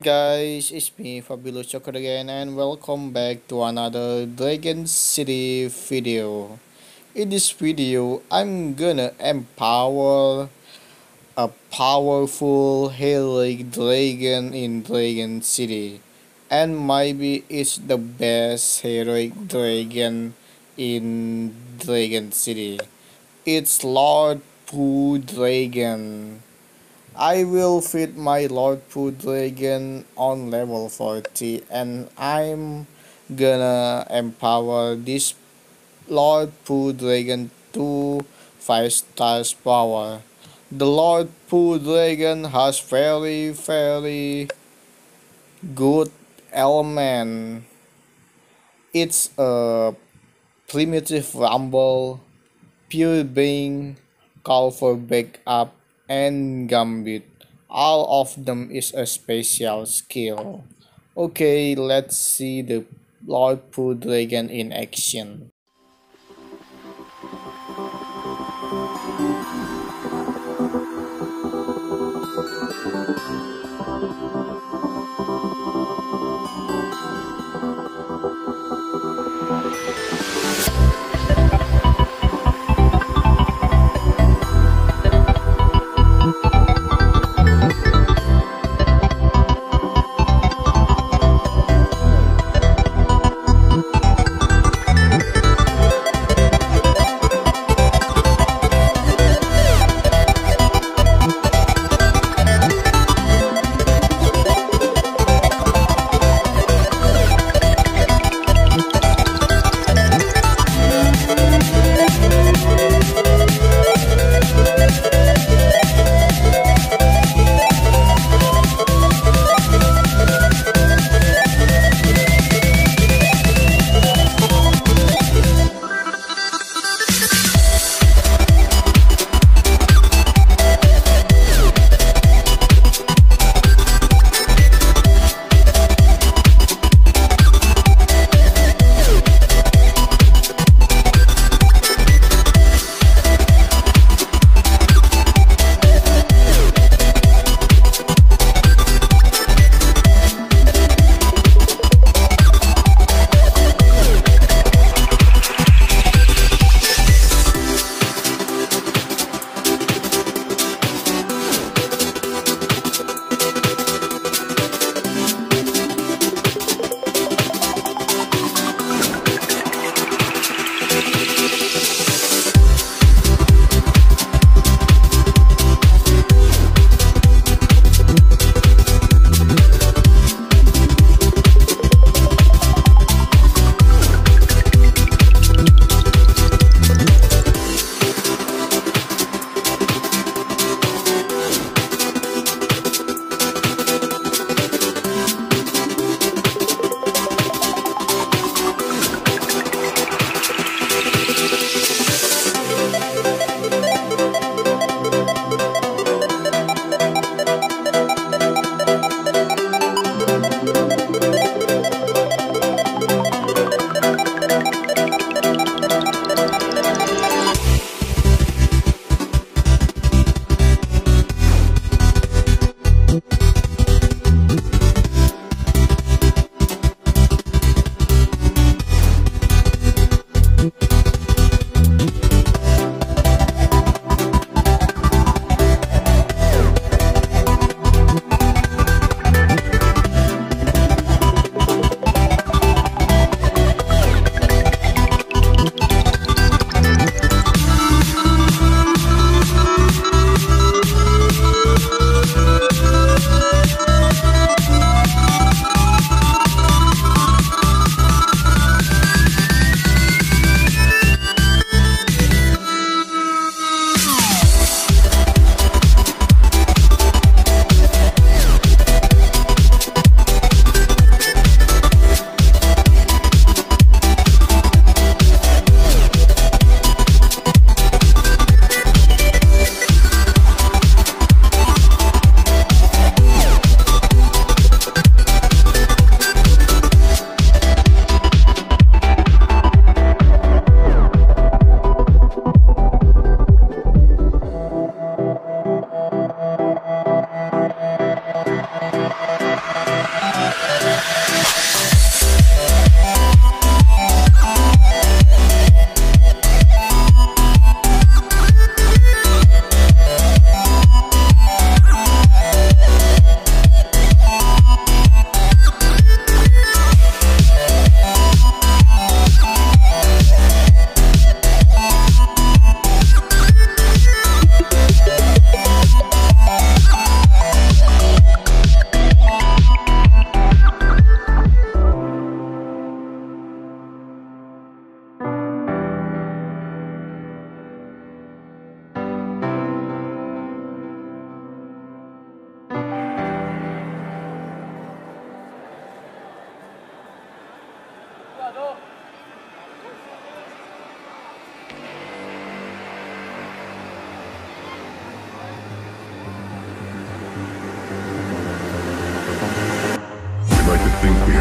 guys, it's me Fabulous Joker again and welcome back to another Dragon City video. In this video, I'm gonna empower a powerful heroic dragon in Dragon City. And maybe it's the best heroic dragon in Dragon City. It's Lord Poo Dragon. I will feed my Lord Poo Dragon on level 40 and I'm gonna empower this Lord Poo Dragon to 5 stars power. The Lord Poo Dragon has very very good element. It's a primitive rumble, pure being, call for backup and Gambit. All of them is a special skill. Okay, let's see the Lord Poo Dragon in action.